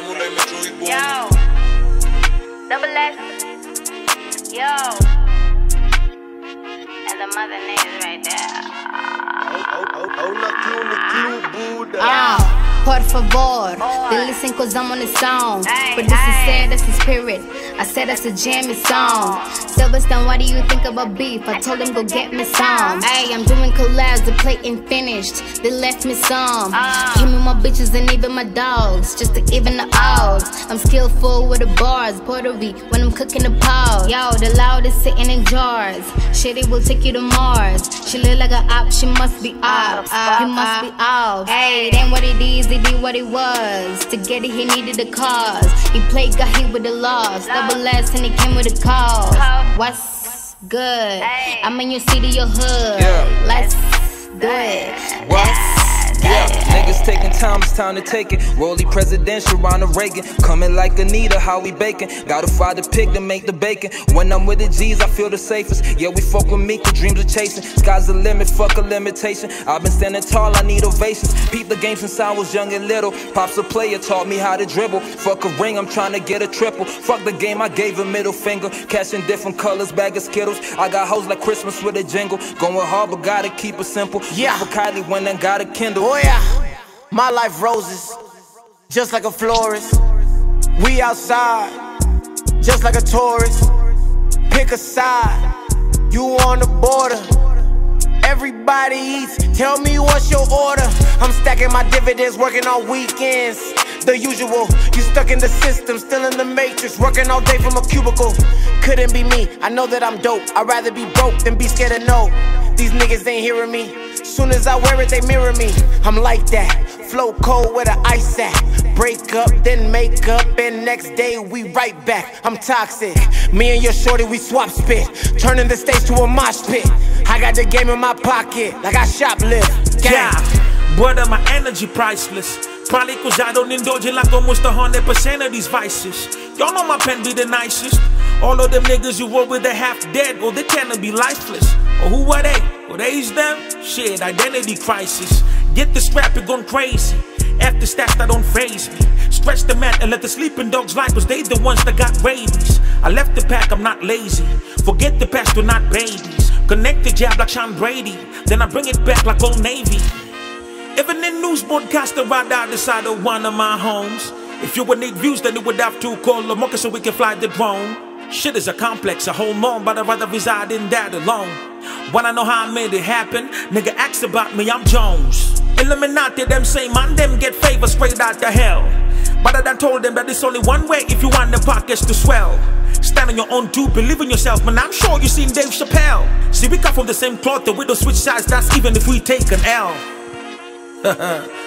Estamos like Metro y Boom. Yo. Double S. Yo. And the mother niggas right there. Auna clue, clue, Buddha. Ah, por favor, they listen cause I'm on the song. Ay, But this is sad, that's the spirit. I said that's a jammy song. Silverstone, what do you think about beef? I told him go get me some. Hey, I'm doing collabs, the plate ain't finished. They left me some. Ah. Give me my bitches and even my dogs, just to even the odds. I'm skillful with the bars, Puerto when I'm cooking the pot. Yo, the loudest sitting in jars. Shitty will take you to Mars. She look like a op, she must be off. He ah, ah, must be ah. off. Hey, it ain't what it is, it be what it was. To get it, he needed the cause. He played, got hit with the loss. Double S and he came with a call. What's good? I'm in your city, your hood. Let's do it. Let's Yeah, niggas taking time, it's time to take it. Rolly presidential, Ronald Reagan. Coming like Anita, how we baking. Gotta fry the pig to make the bacon. When I'm with the G's, I feel the safest. Yeah, we fuck with me, cause dreams are chasing. Sky's the limit, fuck a limitation. I've been standing tall, I need ovations. Peep the game since I was young and little. Pops a player, taught me how to dribble. Fuck a ring, I'm trying to get a triple. Fuck the game, I gave a middle finger. Cash in different colors, bag of Skittles. I got hoes like Christmas with a jingle. Going hard, but gotta keep it simple. Yeah. For Kylie when I got a Kindle. Oh yeah, my life roses, just like a florist. We outside, just like a tourist. Pick a side, you on the border. Everybody eats, tell me what's your order. I'm stacking my dividends, working on weekends. The usual, you stuck in the system, still in the matrix, working all day from a cubicle. Couldn't be me, I know that I'm dope. I'd rather be broke than be scared to know. These niggas ain't hearing me. Soon as I wear it, they mirror me. I'm like that. Flow cold where the ice at. Break up, then make up, and next day we right back. I'm toxic. Me and your shorty, we swap spit. Turning the stage to a mosh pit. I got the game in my pocket, like I shoplift. Yeah, Gang. brother, my energy priceless. Probably cause I don't indulge in like almost a hundred percent of these vices. Y'all know my pen be the nicest. All of them niggas you roll with, they half dead, or they tend to be lifeless. Or who are they? They's them? Shit, identity crisis. Get the strap, it gone crazy. After stats that don't phase me. Stretch the mat and let the sleeping dogs lie, cause they the ones that got rabies. I left the pack, I'm not lazy. Forget the past, we're not babies. Connect the jab like Sean Brady. Then I bring it back like Old Navy. Even in news broadcaster out the side of one of my homes. If you would need views, then you would have to call a monkey so we can fly the drone. Shit is a complex, a whole on, but I'd rather reside in that alone. Wanna know how I made it happen? Nigga ask about me, I'm Jones. Illuminati, them say man, them get favors straight out the hell. But I done told them that it's only one way if you want the pockets to swell. Stand on your own too, believe in yourself, man. I'm sure you seen Dave Chappelle. See, we come from the same cloth, we don't switch sides, that's even if we take an L.